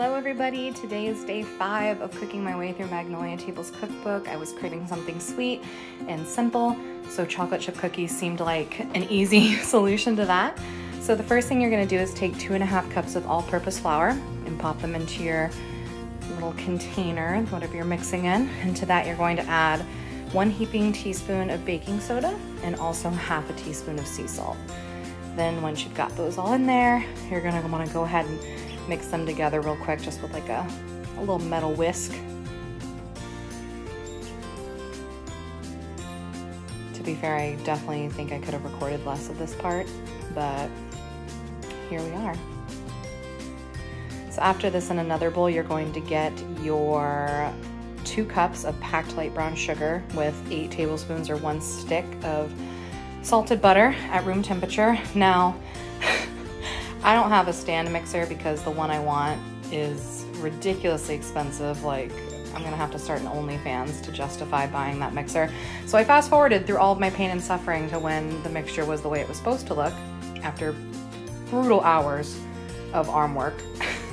Hello everybody, today is day five of cooking my way through Magnolia Tables cookbook. I was craving something sweet and simple, so chocolate chip cookies seemed like an easy solution to that. So the first thing you're gonna do is take two and a half cups of all-purpose flour and pop them into your little container, whatever you're mixing in. And to that you're going to add one heaping teaspoon of baking soda and also half a teaspoon of sea salt. Then once you've got those all in there, you're gonna wanna go ahead and mix them together real quick just with like a, a little metal whisk. To be fair, I definitely think I could have recorded less of this part, but here we are. So after this in another bowl, you're going to get your two cups of packed light brown sugar with eight tablespoons or one stick of salted butter at room temperature. Now, I don't have a stand mixer because the one I want is ridiculously expensive. Like, I'm gonna have to start an OnlyFans to justify buying that mixer. So I fast forwarded through all of my pain and suffering to when the mixture was the way it was supposed to look after brutal hours of arm work.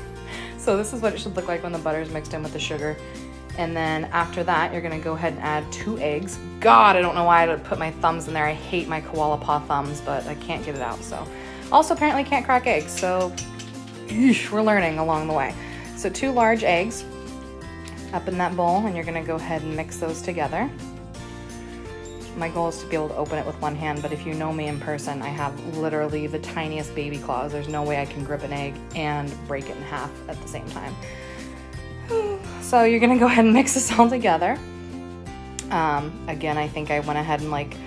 so this is what it should look like when the butter is mixed in with the sugar. And then after that, you're gonna go ahead and add two eggs. God, I don't know why I put my thumbs in there. I hate my koala paw thumbs, but I can't get it out, so. Also apparently can't crack eggs, so eesh, we're learning along the way. So two large eggs up in that bowl, and you're gonna go ahead and mix those together. My goal is to be able to open it with one hand, but if you know me in person, I have literally the tiniest baby claws. There's no way I can grip an egg and break it in half at the same time. So you're gonna go ahead and mix this all together. Um, again, I think I went ahead and like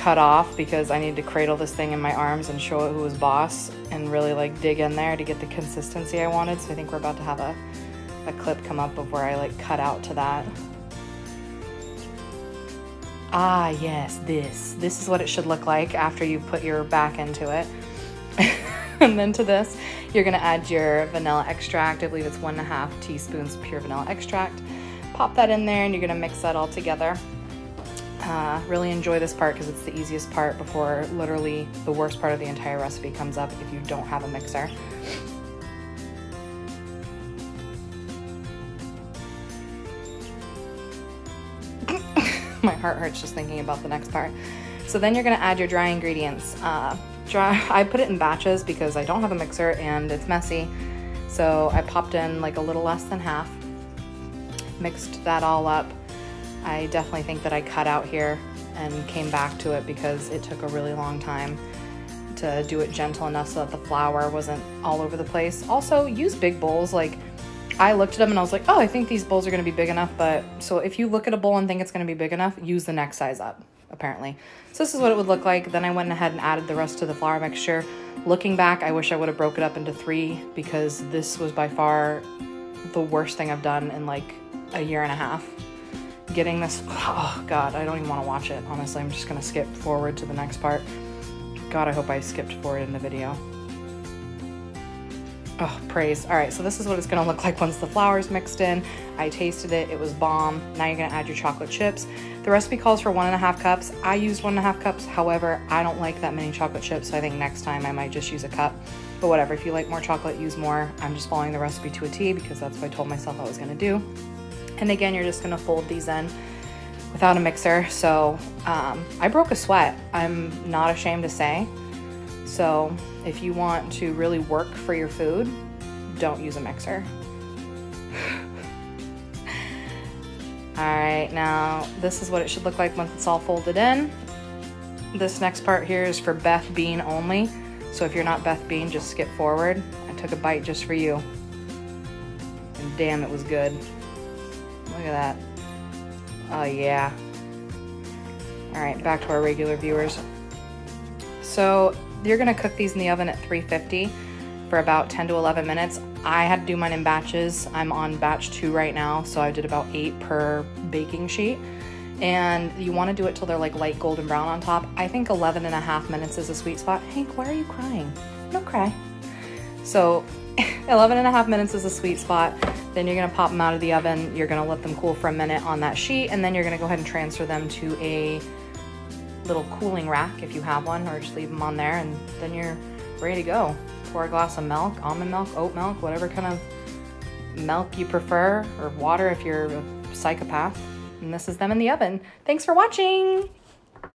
cut off because I need to cradle this thing in my arms and show it who was boss and really like dig in there to get the consistency I wanted. So I think we're about to have a, a clip come up of where I like cut out to that. Ah, yes, this. This is what it should look like after you put your back into it. and then to this, you're gonna add your vanilla extract. I believe it's one and a half teaspoons pure vanilla extract. Pop that in there and you're gonna mix that all together. Uh, really enjoy this part because it's the easiest part before literally the worst part of the entire recipe comes up if you don't have a mixer. My heart hurts just thinking about the next part. So then you're gonna add your dry ingredients. Uh, dry, I put it in batches because I don't have a mixer and it's messy. So I popped in like a little less than half, mixed that all up, I definitely think that I cut out here and came back to it because it took a really long time to do it gentle enough so that the flour wasn't all over the place. Also, use big bowls. Like, I looked at them and I was like, oh, I think these bowls are gonna be big enough. But so if you look at a bowl and think it's gonna be big enough, use the next size up, apparently. So this is what it would look like. Then I went ahead and added the rest of the flour mixture. Looking back, I wish I would have broke it up into three because this was by far the worst thing I've done in like a year and a half getting this. Oh, God, I don't even want to watch it. Honestly, I'm just to skip forward to the next part. God, I hope I skipped forward in the video. Oh, praise. All right, so this is what it's gonna look like once the flour's mixed in. I tasted it, it was bomb. Now you're gonna add your chocolate chips. The recipe calls for one and a half cups. I used one and a half cups. However, I don't like that many chocolate chips, so I think next time I might just use a cup. But whatever, if you like more chocolate, use more. I'm just following the recipe to a T because that's what I told myself I was gonna do. And again, you're just gonna fold these in without a mixer. So um, I broke a sweat, I'm not ashamed to say. So if you want to really work for your food, don't use a mixer. all right, now this is what it should look like once it's all folded in. This next part here is for Beth Bean only. So if you're not Beth Bean, just skip forward. I took a bite just for you. And damn, it was good. Look at that. Oh, yeah. All right, back to our regular viewers. So you're gonna cook these in the oven at 350 for about 10 to 11 minutes. I had to do mine in batches. I'm on batch two right now, so I did about eight per baking sheet. And you wanna do it till they're like light golden brown on top. I think 11 and a half minutes is a sweet spot. Hank, why are you crying? Don't cry. So 11 and a half minutes is a sweet spot. Then you're gonna pop them out of the oven. You're gonna let them cool for a minute on that sheet, and then you're gonna go ahead and transfer them to a little cooling rack if you have one, or just leave them on there, and then you're ready to go. Pour a glass of milk, almond milk, oat milk, whatever kind of milk you prefer or water if you're a psychopath. And this is them in the oven. Thanks for watching.